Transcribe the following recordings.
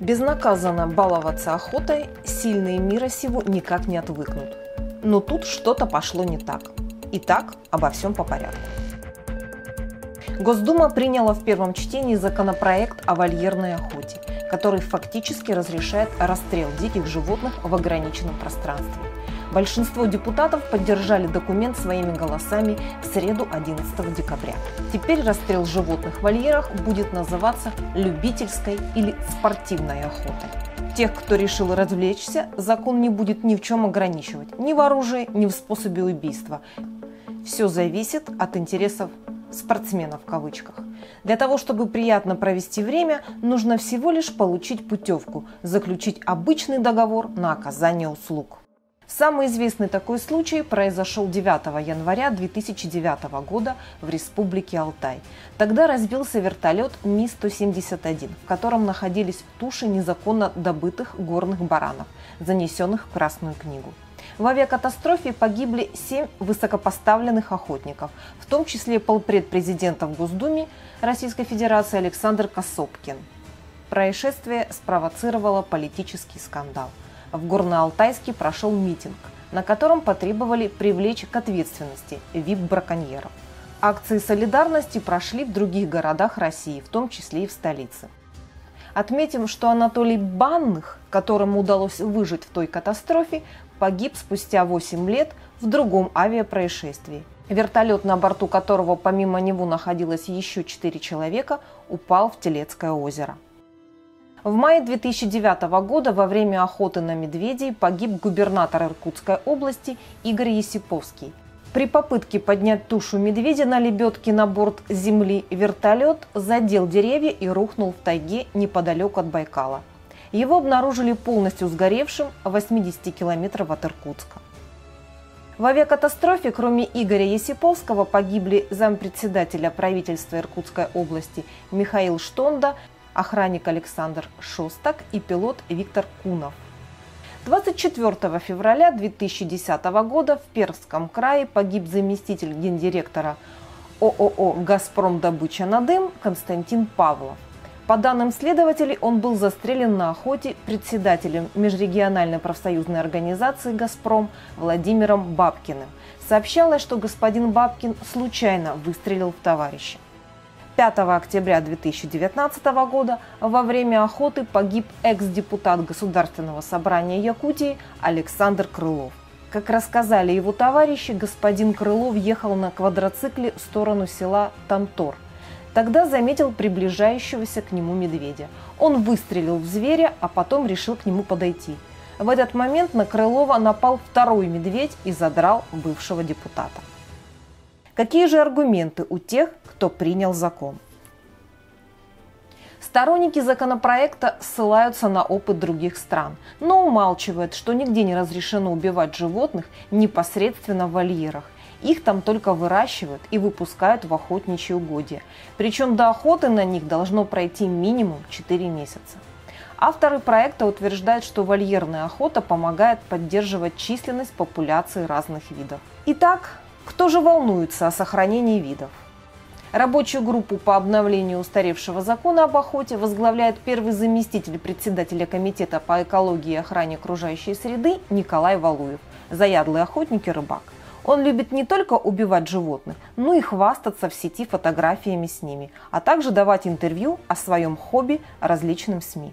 Безнаказанно баловаться охотой сильные мира сего никак не отвыкнут. Но тут что-то пошло не так. Итак, обо всем по порядку. Госдума приняла в первом чтении законопроект о вольерной охоте, который фактически разрешает расстрел диких животных в ограниченном пространстве. Большинство депутатов поддержали документ своими голосами в среду 11 декабря. Теперь расстрел животных в вольерах будет называться любительской или спортивной охотой. Тех, кто решил развлечься, закон не будет ни в чем ограничивать, ни в оружии, ни в способе убийства. Все зависит от интересов спортсмена в кавычках. Для того, чтобы приятно провести время, нужно всего лишь получить путевку, заключить обычный договор на оказание услуг. Самый известный такой случай произошел 9 января 2009 года в Республике Алтай. Тогда разбился вертолет Ми-171, в котором находились туши незаконно добытых горных баранов, занесенных в Красную книгу. В авиакатастрофе погибли семь высокопоставленных охотников, в том числе полпред президента в Госдуме Российской Федерации Александр Косопкин. Происшествие спровоцировало политический скандал – в Горно-Алтайске прошел митинг, на котором потребовали привлечь к ответственности ВИП-браконьеров. Акции солидарности прошли в других городах России, в том числе и в столице. Отметим, что Анатолий Банных, которому удалось выжить в той катастрофе, погиб спустя 8 лет в другом авиапроисшествии. Вертолет, на борту которого помимо него находилось еще 4 человека, упал в Телецкое озеро. В мае 2009 года во время охоты на медведей погиб губернатор Иркутской области Игорь Есиповский. При попытке поднять тушу медведя на лебедке на борт земли вертолет задел деревья и рухнул в тайге неподалеку от Байкала. Его обнаружили полностью сгоревшим в 80 километров от Иркутска. В авиакатастрофе, кроме Игоря Есиповского, погибли зампредседателя правительства Иркутской области Михаил Штонда, охранник Александр Шостак и пилот Виктор Кунов. 24 февраля 2010 года в Пермском крае погиб заместитель гендиректора ООО «Газпром добыча на дым» Константин Павлов. По данным следователей, он был застрелен на охоте председателем межрегиональной профсоюзной организации «Газпром» Владимиром Бабкиным. Сообщалось, что господин Бабкин случайно выстрелил в товарища. 5 октября 2019 года во время охоты погиб экс-депутат Государственного собрания Якутии Александр Крылов. Как рассказали его товарищи, господин Крылов ехал на квадроцикле в сторону села Тантор. Тогда заметил приближающегося к нему медведя. Он выстрелил в зверя, а потом решил к нему подойти. В этот момент на Крылова напал второй медведь и задрал бывшего депутата. Какие же аргументы у тех, кто принял закон? Сторонники законопроекта ссылаются на опыт других стран, но умалчивают, что нигде не разрешено убивать животных непосредственно в вольерах. Их там только выращивают и выпускают в охотничьи угодья. Причем до охоты на них должно пройти минимум 4 месяца. Авторы проекта утверждают, что вольерная охота помогает поддерживать численность популяции разных видов. Итак, кто же волнуется о сохранении видов? Рабочую группу по обновлению устаревшего закона об охоте возглавляет первый заместитель председателя Комитета по экологии и охране окружающей среды Николай Валуев, заядлый охотник и рыбак. Он любит не только убивать животных, но и хвастаться в сети фотографиями с ними, а также давать интервью о своем хобби различным СМИ.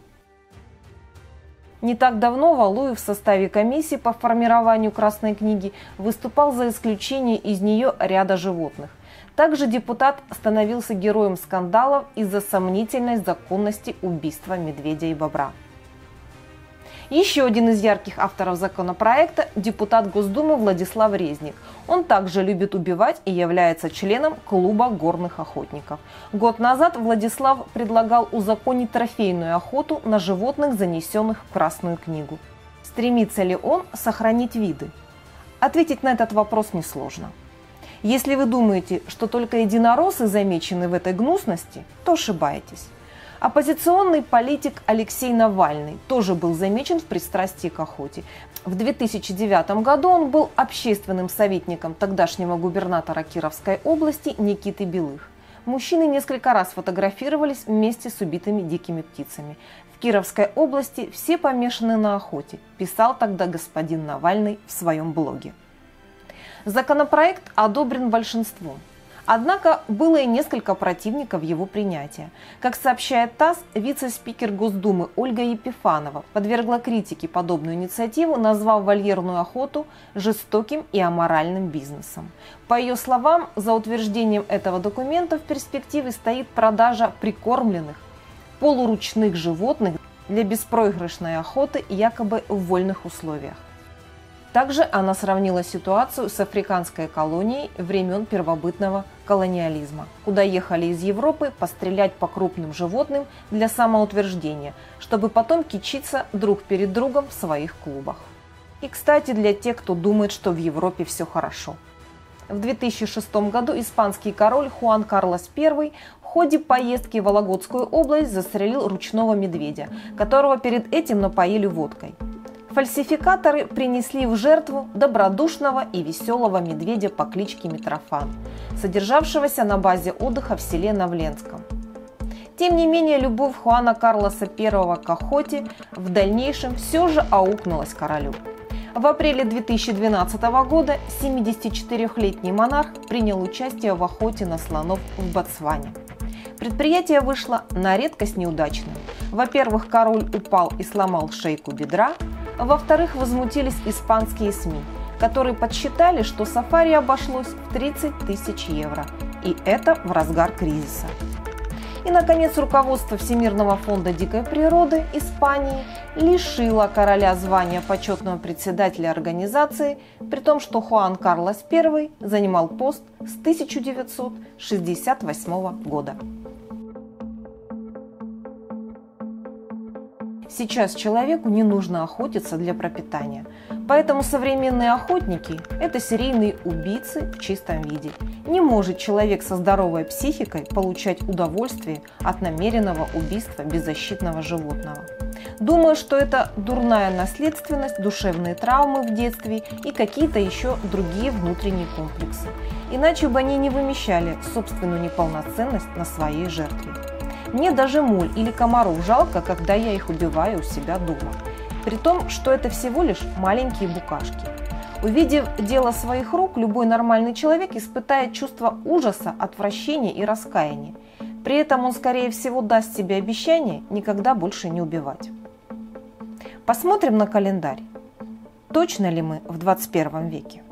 Не так давно Валуев в составе комиссии по формированию Красной книги выступал за исключение из нее ряда животных. Также депутат становился героем скандалов из-за сомнительной законности убийства медведя и бобра. Еще один из ярких авторов законопроекта – депутат Госдумы Владислав Резник. Он также любит убивать и является членом клуба горных охотников. Год назад Владислав предлагал узаконить трофейную охоту на животных, занесенных в Красную книгу. Стремится ли он сохранить виды? Ответить на этот вопрос несложно. Если вы думаете, что только единороссы замечены в этой гнусности, то ошибаетесь. Оппозиционный политик Алексей Навальный тоже был замечен в пристрастии к охоте. В 2009 году он был общественным советником тогдашнего губернатора Кировской области Никиты Белых. Мужчины несколько раз фотографировались вместе с убитыми дикими птицами. В Кировской области все помешаны на охоте, писал тогда господин Навальный в своем блоге. Законопроект одобрен большинством. Однако было и несколько противников его принятия. Как сообщает ТАСС, вице-спикер Госдумы Ольга Епифанова подвергла критике подобную инициативу, назвав вольерную охоту жестоким и аморальным бизнесом. По ее словам, за утверждением этого документа в перспективе стоит продажа прикормленных, полуручных животных для беспроигрышной охоты якобы в вольных условиях. Также она сравнила ситуацию с африканской колонией времен первобытного колониализма, куда ехали из Европы пострелять по крупным животным для самоутверждения, чтобы потом кичиться друг перед другом в своих клубах. И, кстати, для тех, кто думает, что в Европе все хорошо. В 2006 году испанский король Хуан Карлос I в ходе поездки в Вологодскую область застрелил ручного медведя, которого перед этим напоили водкой – Фальсификаторы принесли в жертву добродушного и веселого медведя по кличке Митрофан, содержавшегося на базе отдыха в селе Навленском. Тем не менее, любовь Хуана Карлоса I к охоте в дальнейшем все же аукнулась королю. В апреле 2012 года 74-летний монарх принял участие в охоте на слонов в Ботсване. Предприятие вышло на редкость неудачным. Во-первых, король упал и сломал шейку бедра, во-вторых, возмутились испанские СМИ, которые подсчитали, что сафари обошлось в 30 тысяч евро. И это в разгар кризиса. И, наконец, руководство Всемирного фонда дикой природы Испании лишило короля звания почетного председателя организации, при том, что Хуан Карлос I занимал пост с 1968 года. Сейчас человеку не нужно охотиться для пропитания. Поэтому современные охотники – это серийные убийцы в чистом виде. Не может человек со здоровой психикой получать удовольствие от намеренного убийства беззащитного животного. Думаю, что это дурная наследственность, душевные травмы в детстве и какие-то еще другие внутренние комплексы. Иначе бы они не вымещали собственную неполноценность на своей жертве. Мне даже муль или комаров жалко, когда я их убиваю у себя дома. При том, что это всего лишь маленькие букашки. Увидев дело своих рук, любой нормальный человек испытает чувство ужаса, отвращения и раскаяния. При этом он, скорее всего, даст себе обещание никогда больше не убивать. Посмотрим на календарь. Точно ли мы в 21 веке?